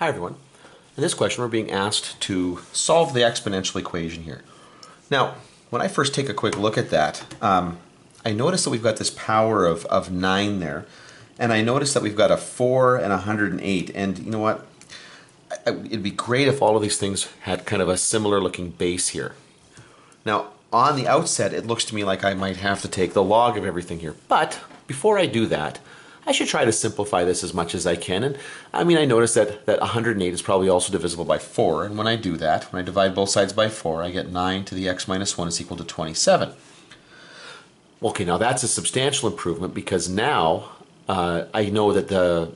Hi everyone. In this question we're being asked to solve the exponential equation here. Now, when I first take a quick look at that, um, I notice that we've got this power of, of 9 there, and I notice that we've got a 4 and a 108, and you know what? It'd be great if all of these things had kind of a similar looking base here. Now, on the outset, it looks to me like I might have to take the log of everything here, but before I do that, I should try to simplify this as much as I can. And I mean, I notice that, that 108 is probably also divisible by 4. And when I do that, when I divide both sides by 4, I get 9 to the x minus 1 is equal to 27. Okay, now that's a substantial improvement because now uh, I know that the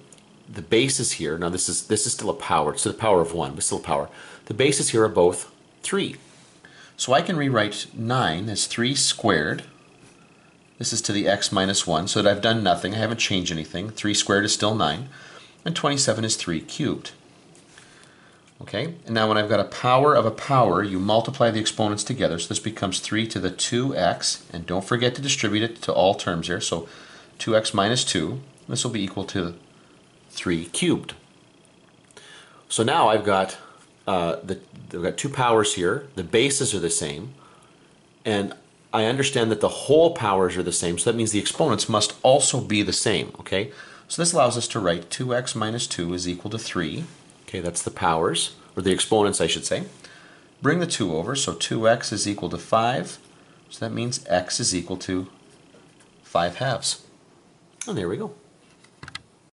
the bases here, now this is this is still a power, it's to the power of 1, but still a power. The bases here are both 3. So I can rewrite 9 as 3 squared this is to the x minus 1, so that I've done nothing. I haven't changed anything. 3 squared is still 9. And 27 is 3 cubed. Okay, and now when I've got a power of a power, you multiply the exponents together. So this becomes 3 to the 2x. And don't forget to distribute it to all terms here. So 2x minus 2. This will be equal to 3 cubed. So now I've got uh, the, I've got two powers here. The bases are the same. And I understand that the whole powers are the same, so that means the exponents must also be the same, okay? So this allows us to write 2x minus 2 is equal to 3. Okay, that's the powers, or the exponents, I should say. Bring the 2 over, so 2x is equal to 5. So that means x is equal to 5 halves. And there we go.